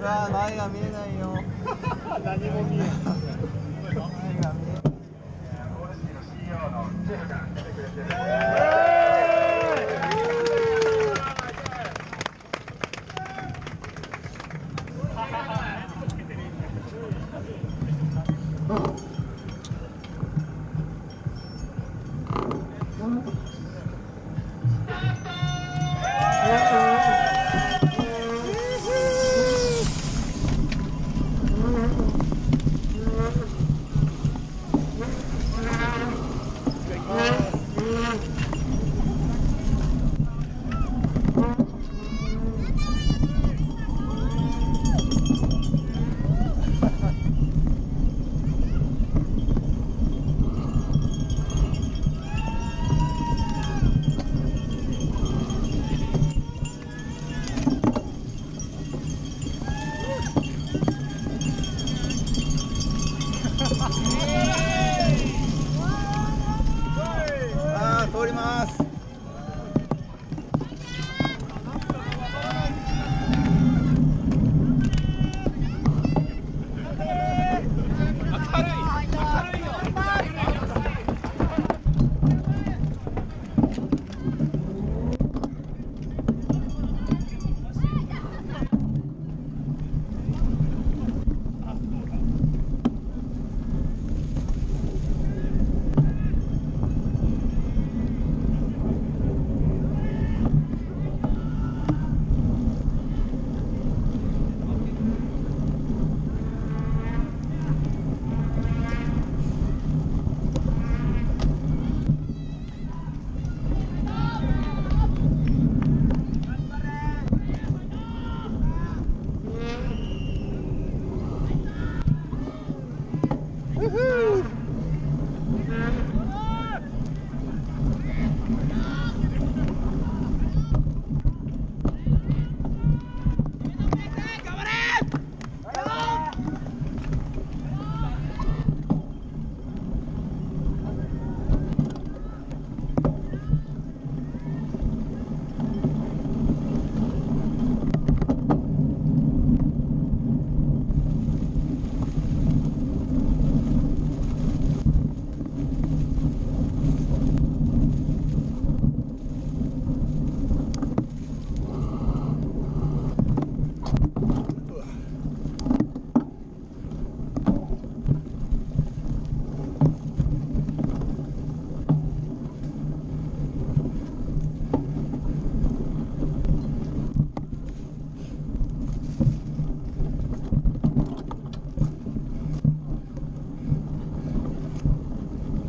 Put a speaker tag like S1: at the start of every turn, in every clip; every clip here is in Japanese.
S1: うわー前が見えないよ。
S2: 何も見えない。
S1: 前が見えない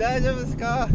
S1: 大丈夫ですか？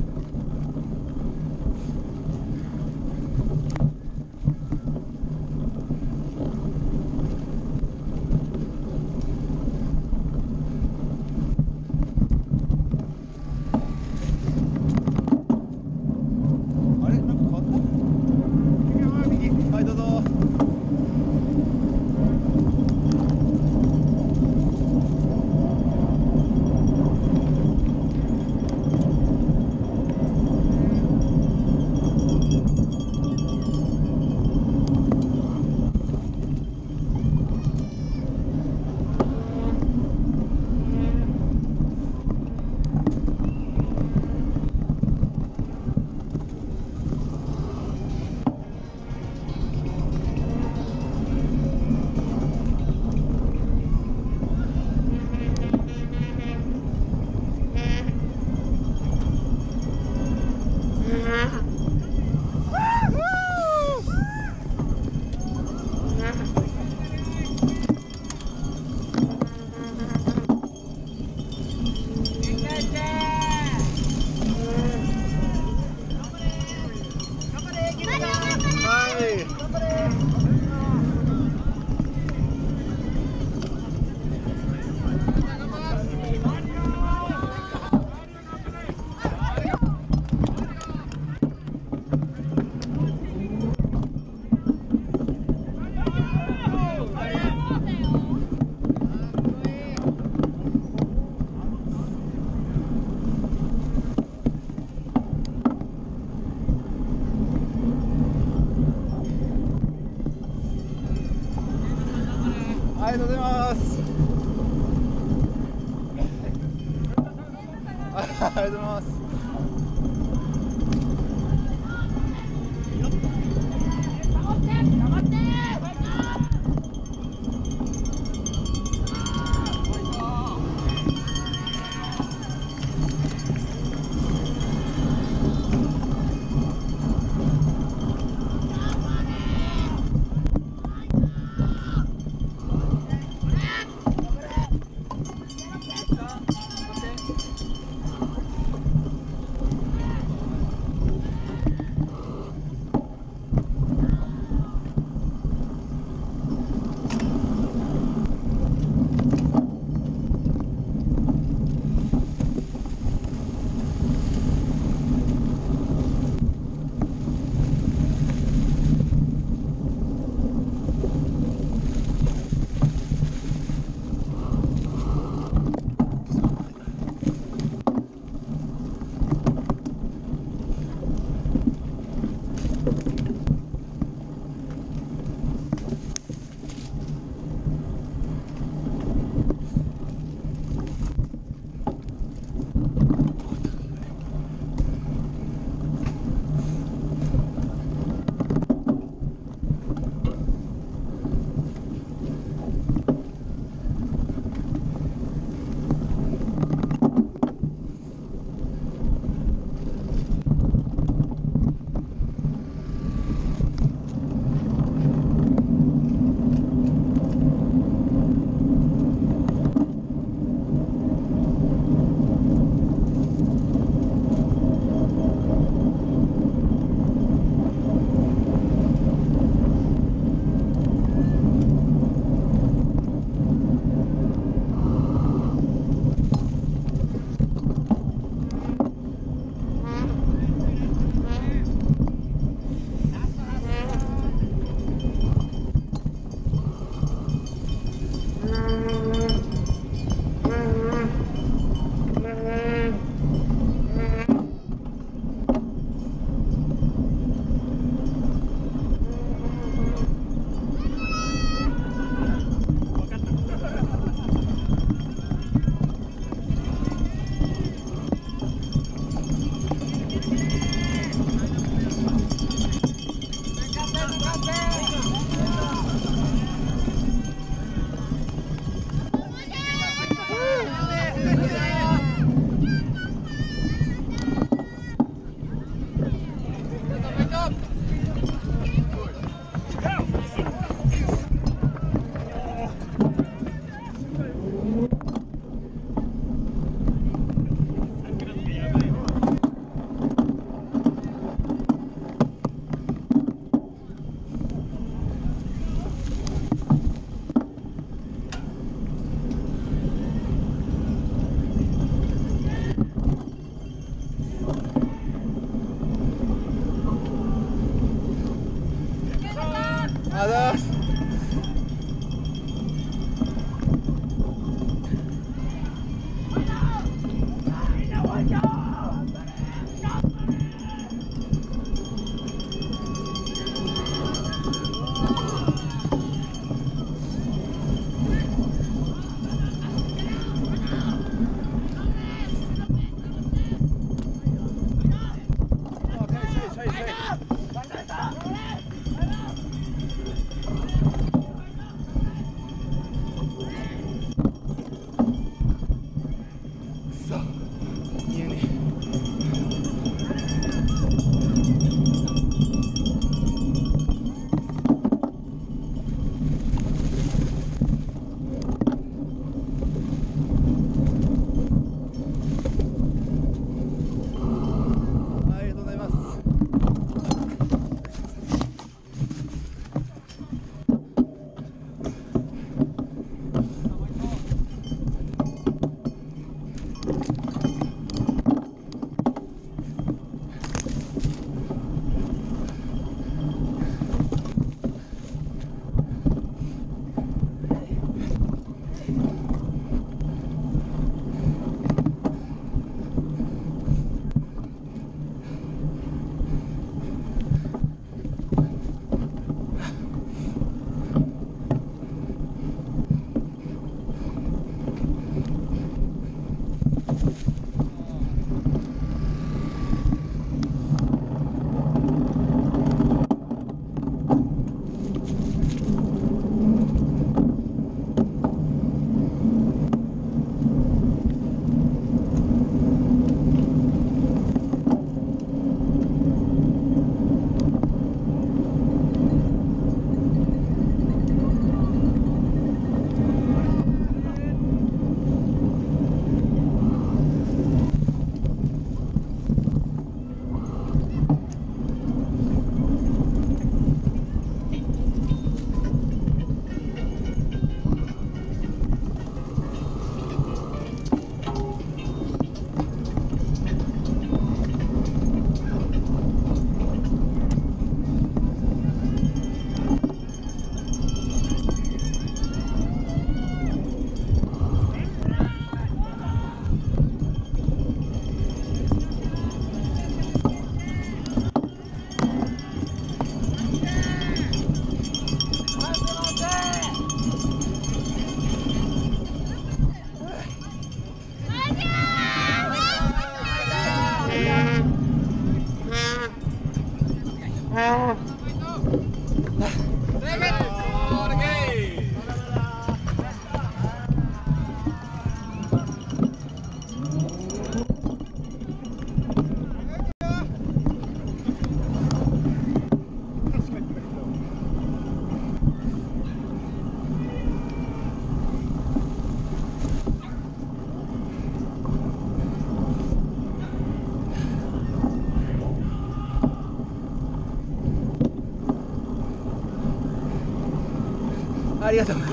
S1: りが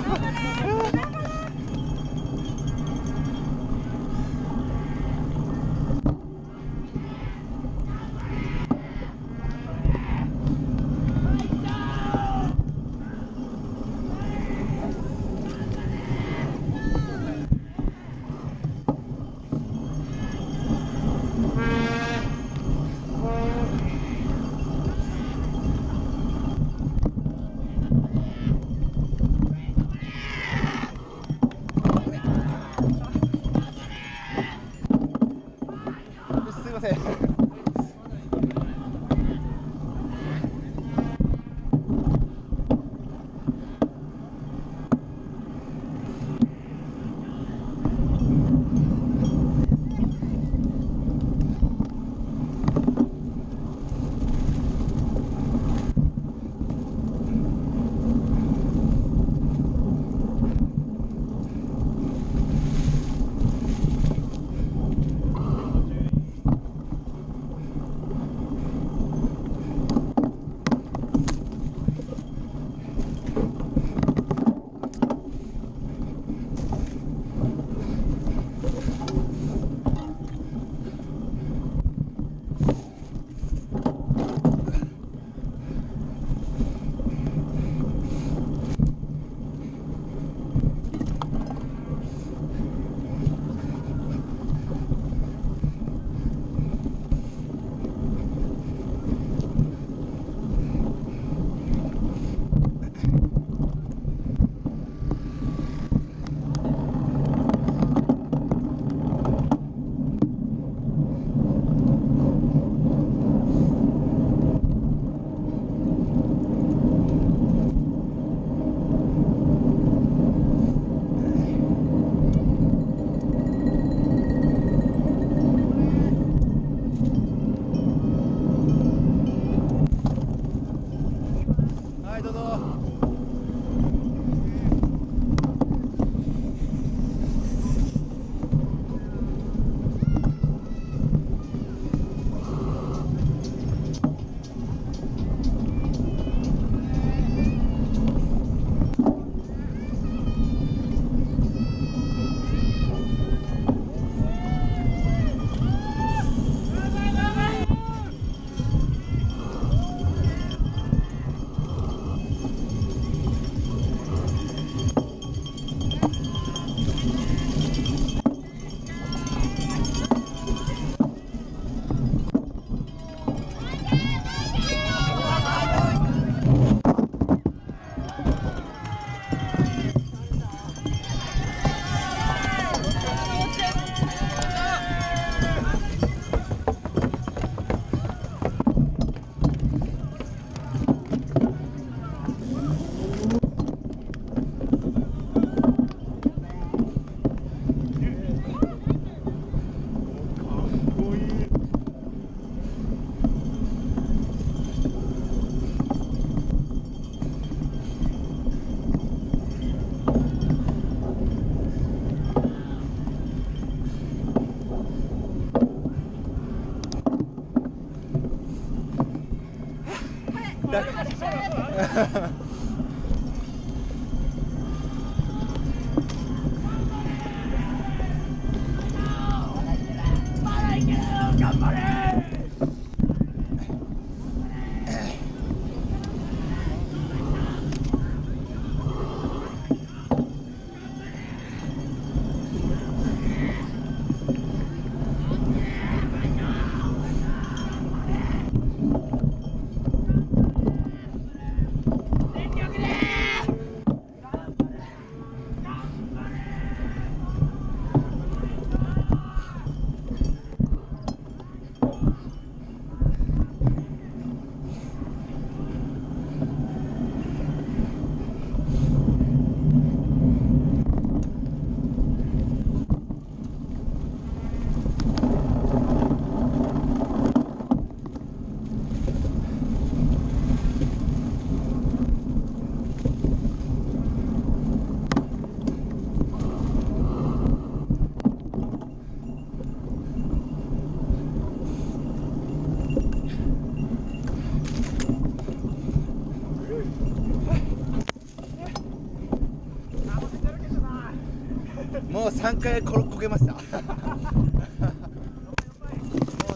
S1: もう3回ここけました。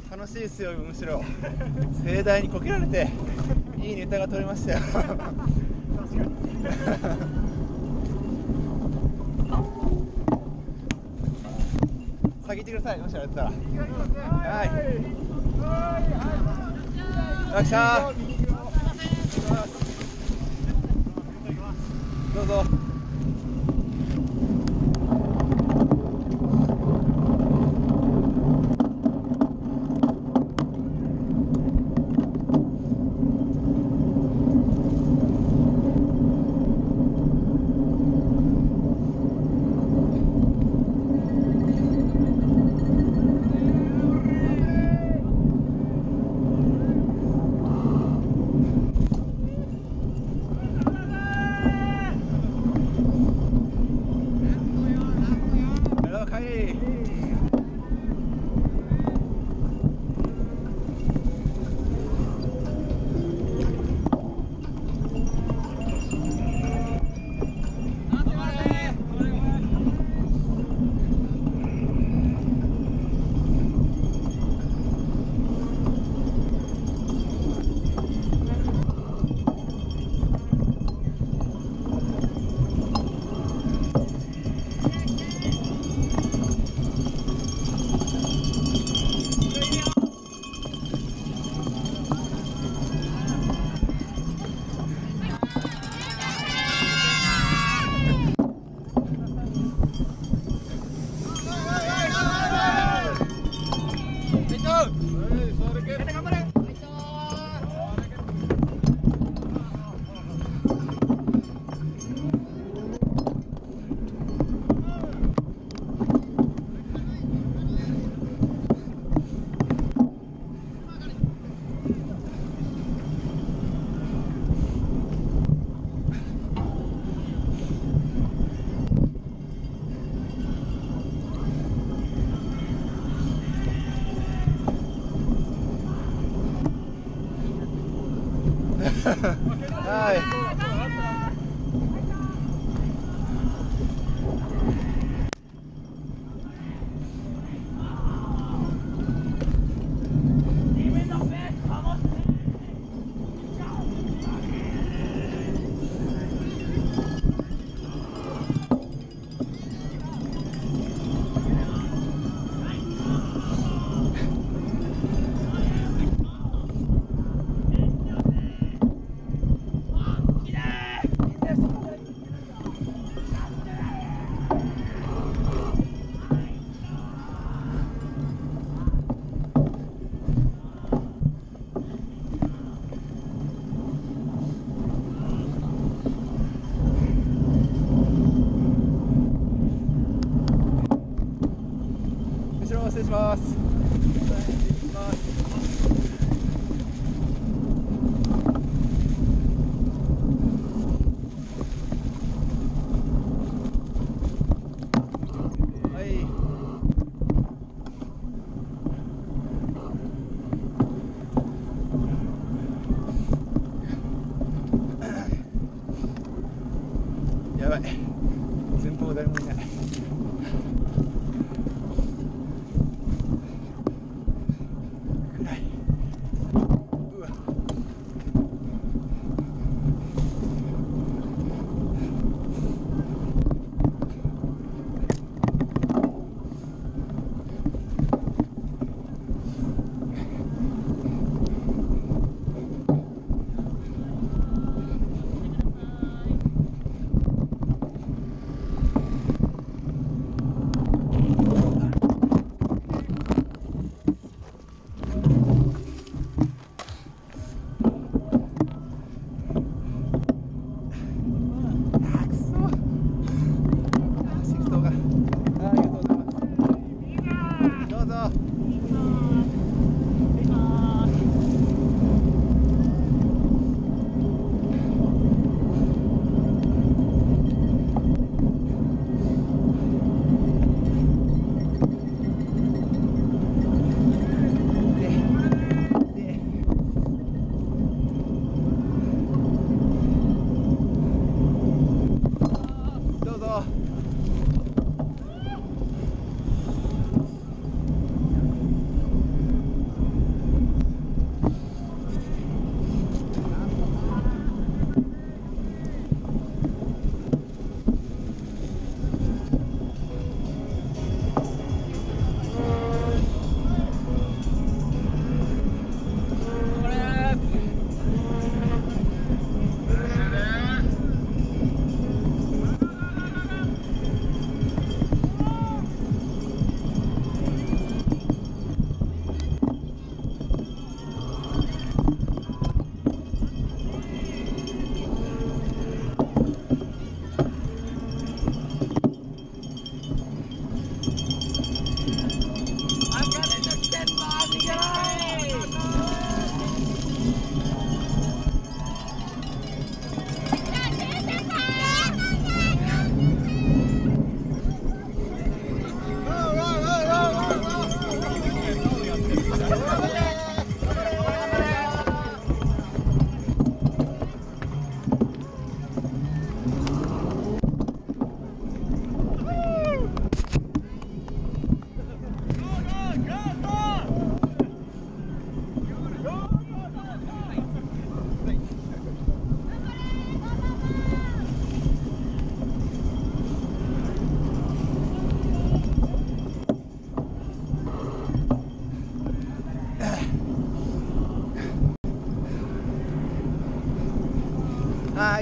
S1: 楽しいですよむしろ。盛大にこけられていいネタが取れましたよ。
S2: 確かに
S1: 先行ってくださいもしあれだったら。
S2: はい。
S1: よっしゃどうぞ。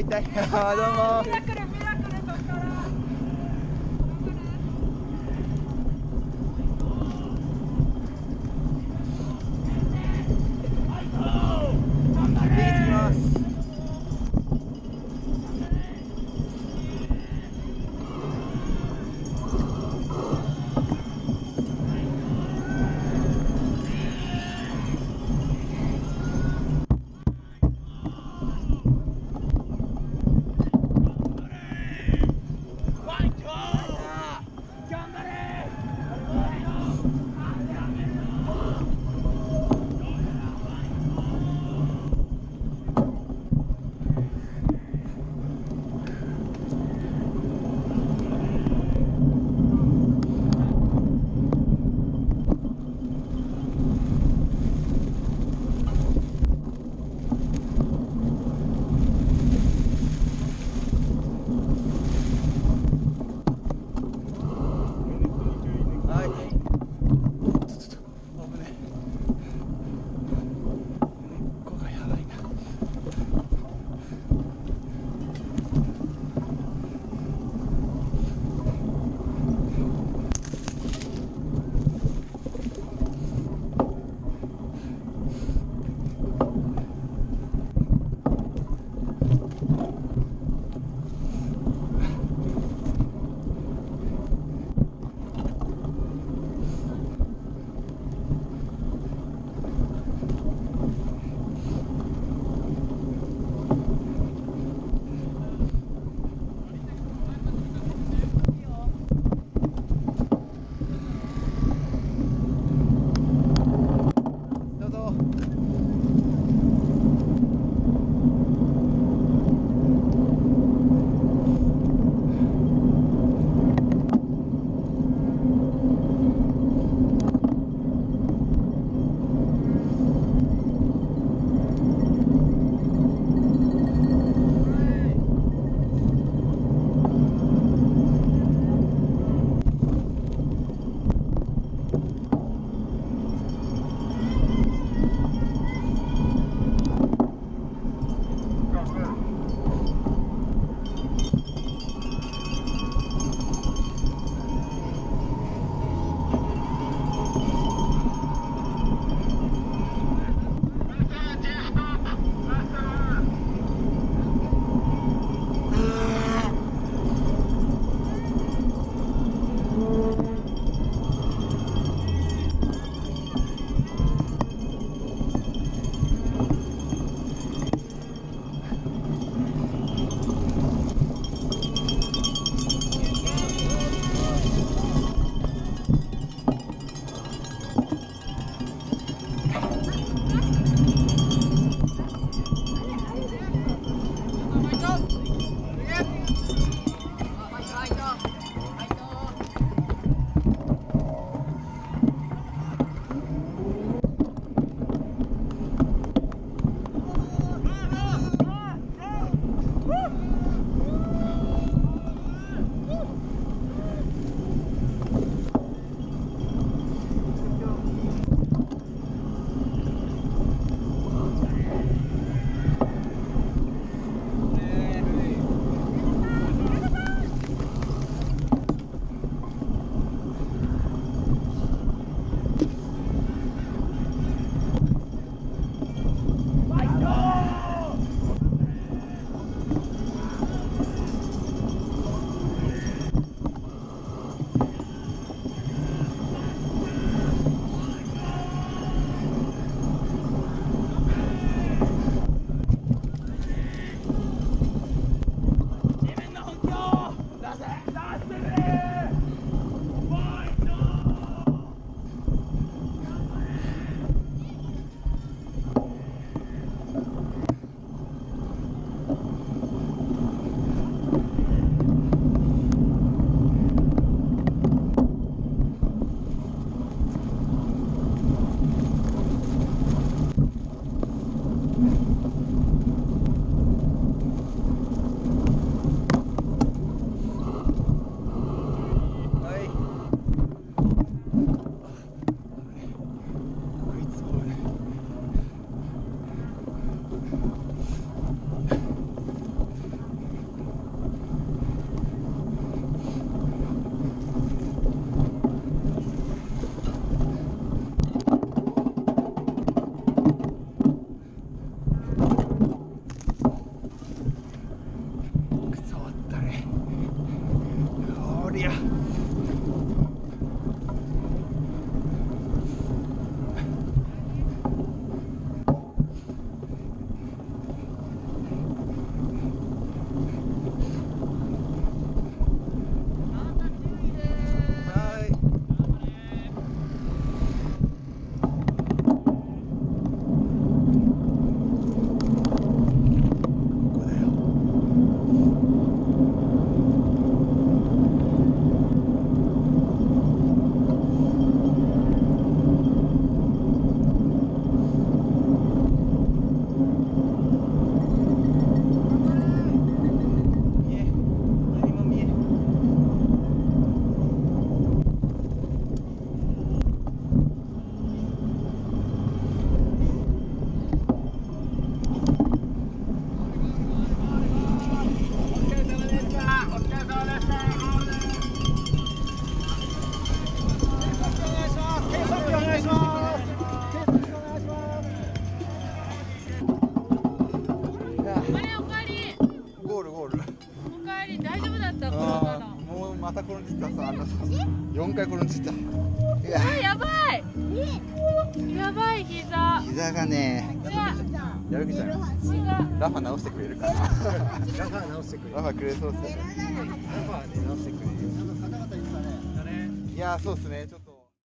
S1: あー痛いどうも。